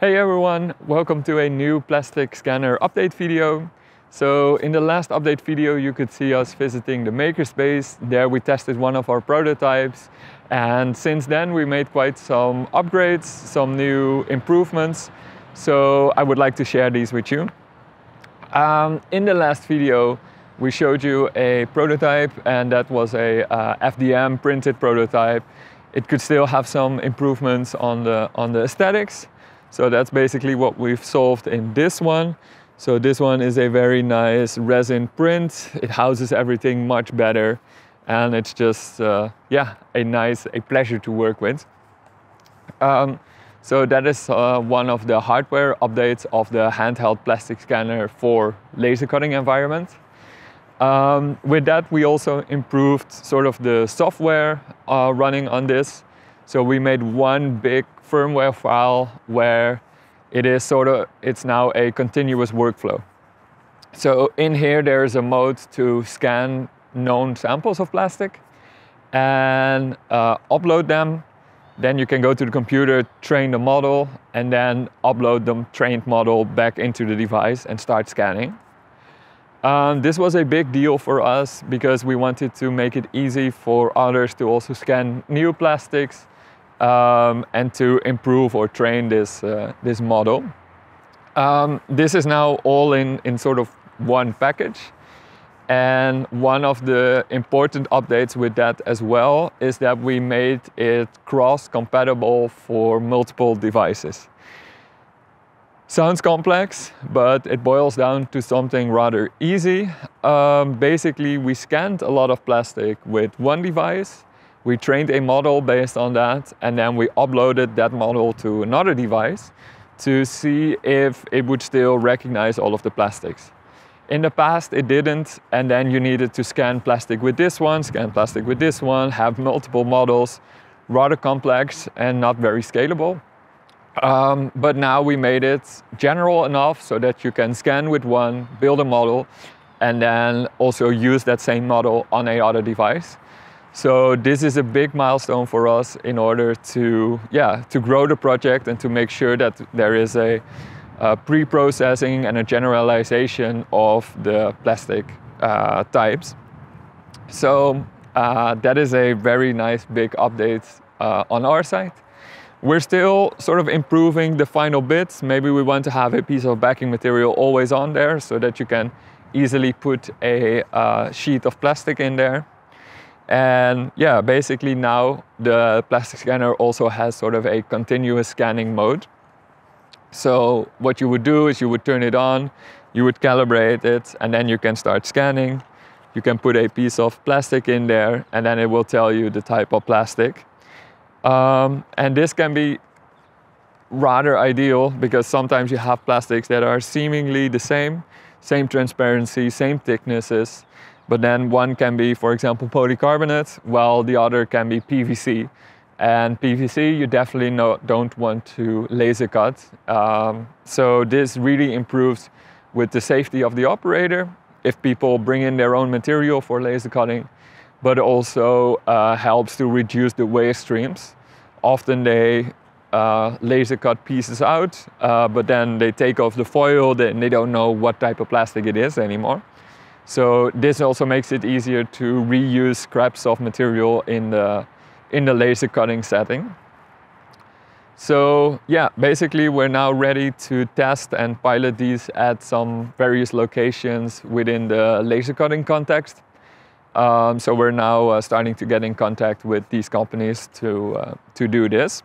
Hey everyone, welcome to a new plastic scanner update video. So in the last update video you could see us visiting the makerspace. There we tested one of our prototypes and since then we made quite some upgrades, some new improvements. So I would like to share these with you. Um, in the last video we showed you a prototype and that was a uh, FDM printed prototype. It could still have some improvements on the, on the aesthetics. So that's basically what we've solved in this one. So this one is a very nice resin print. It houses everything much better. And it's just, uh, yeah, a nice, a pleasure to work with. Um, so that is uh, one of the hardware updates of the handheld plastic scanner for laser cutting environment. Um, with that, we also improved sort of the software uh, running on this. So we made one big firmware file where it is sort of, it's now a continuous workflow. So in here there is a mode to scan known samples of plastic and uh, upload them. Then you can go to the computer, train the model, and then upload the trained model back into the device and start scanning. Um, this was a big deal for us because we wanted to make it easy for others to also scan new plastics um, and to improve or train this, uh, this model. Um, this is now all in, in sort of one package. And one of the important updates with that as well is that we made it cross-compatible for multiple devices. Sounds complex, but it boils down to something rather easy. Um, basically, we scanned a lot of plastic with one device we trained a model based on that, and then we uploaded that model to another device to see if it would still recognize all of the plastics. In the past, it didn't, and then you needed to scan plastic with this one, scan plastic with this one, have multiple models, rather complex and not very scalable. Um, but now we made it general enough so that you can scan with one, build a model, and then also use that same model on a other device. So this is a big milestone for us in order to, yeah, to grow the project and to make sure that there is a, a pre-processing and a generalization of the plastic uh, types. So uh, that is a very nice big update uh, on our side. We're still sort of improving the final bits. Maybe we want to have a piece of backing material always on there so that you can easily put a uh, sheet of plastic in there. And yeah, basically now the plastic scanner also has sort of a continuous scanning mode. So what you would do is you would turn it on, you would calibrate it, and then you can start scanning. You can put a piece of plastic in there, and then it will tell you the type of plastic. Um, and this can be rather ideal because sometimes you have plastics that are seemingly the same, same transparency, same thicknesses, but then one can be, for example, polycarbonate, while the other can be PVC. And PVC you definitely no, don't want to laser cut. Um, so this really improves with the safety of the operator if people bring in their own material for laser cutting, but also uh, helps to reduce the waste streams. Often they uh, laser cut pieces out, uh, but then they take off the foil, and they don't know what type of plastic it is anymore. So this also makes it easier to reuse scraps of material in the, in the laser cutting setting. So yeah, basically we're now ready to test and pilot these at some various locations within the laser cutting context. Um, so we're now uh, starting to get in contact with these companies to, uh, to do this.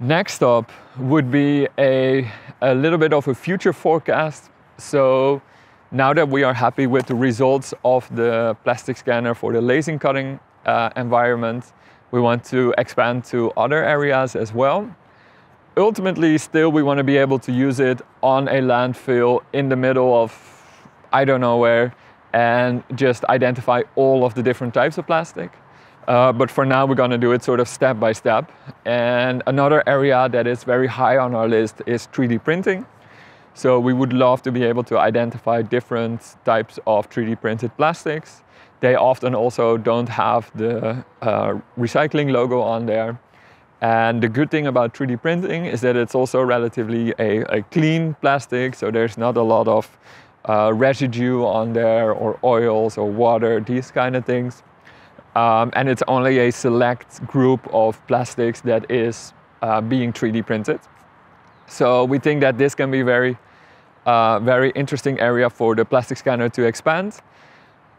Next up would be a, a little bit of a future forecast. So now that we are happy with the results of the plastic scanner for the laser cutting uh, environment, we want to expand to other areas as well. Ultimately, still we want to be able to use it on a landfill in the middle of I don't know where and just identify all of the different types of plastic. Uh, but for now, we're going to do it sort of step by step. And another area that is very high on our list is 3D printing. So we would love to be able to identify different types of 3D printed plastics. They often also don't have the uh, recycling logo on there. And the good thing about 3D printing is that it's also relatively a, a clean plastic, so there's not a lot of uh, residue on there or oils or water, these kind of things. Um, and it's only a select group of plastics that is uh, being 3D printed. So we think that this can be very, uh, very interesting area for the plastic scanner to expand.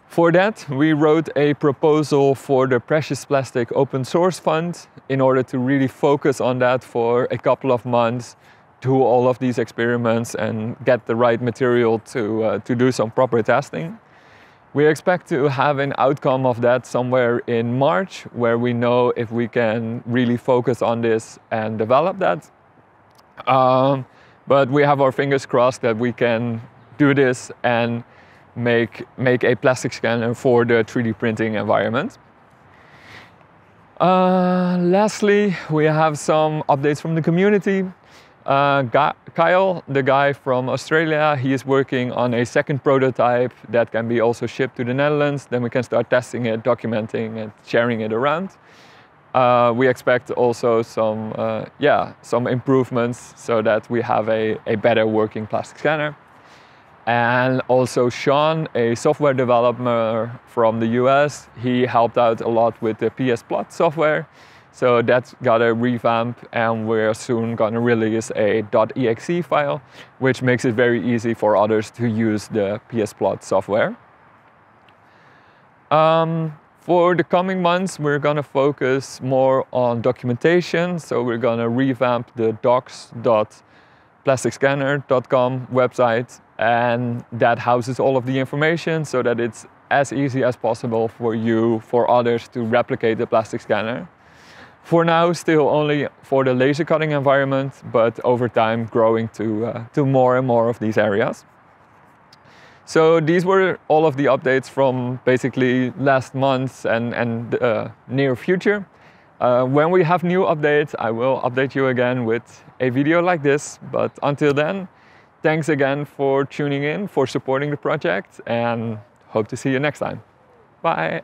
For that, we wrote a proposal for the Precious Plastic Open Source Fund in order to really focus on that for a couple of months, do all of these experiments and get the right material to, uh, to do some proper testing. We expect to have an outcome of that somewhere in March, where we know if we can really focus on this and develop that. Um, but we have our fingers crossed that we can do this and make, make a plastic scanner for the 3D printing environment. Uh, lastly, we have some updates from the community. Uh, Kyle, the guy from Australia, he is working on a second prototype that can be also shipped to the Netherlands. Then we can start testing it, documenting and sharing it around. Uh, we expect also some, uh, yeah, some improvements so that we have a, a better working plastic scanner. And also Sean, a software developer from the US, he helped out a lot with the PS Plot software. So that's got a revamp and we're soon gonna release a .exe file, which makes it very easy for others to use the PSPlot software. Um, for the coming months, we're gonna focus more on documentation. So we're gonna revamp the docs.plasticscanner.com website and that houses all of the information so that it's as easy as possible for you, for others to replicate the plastic scanner. For now, still only for the laser cutting environment, but over time growing to, uh, to more and more of these areas. So these were all of the updates from basically last month and, and uh, near future. Uh, when we have new updates, I will update you again with a video like this. But until then, thanks again for tuning in, for supporting the project, and hope to see you next time. Bye.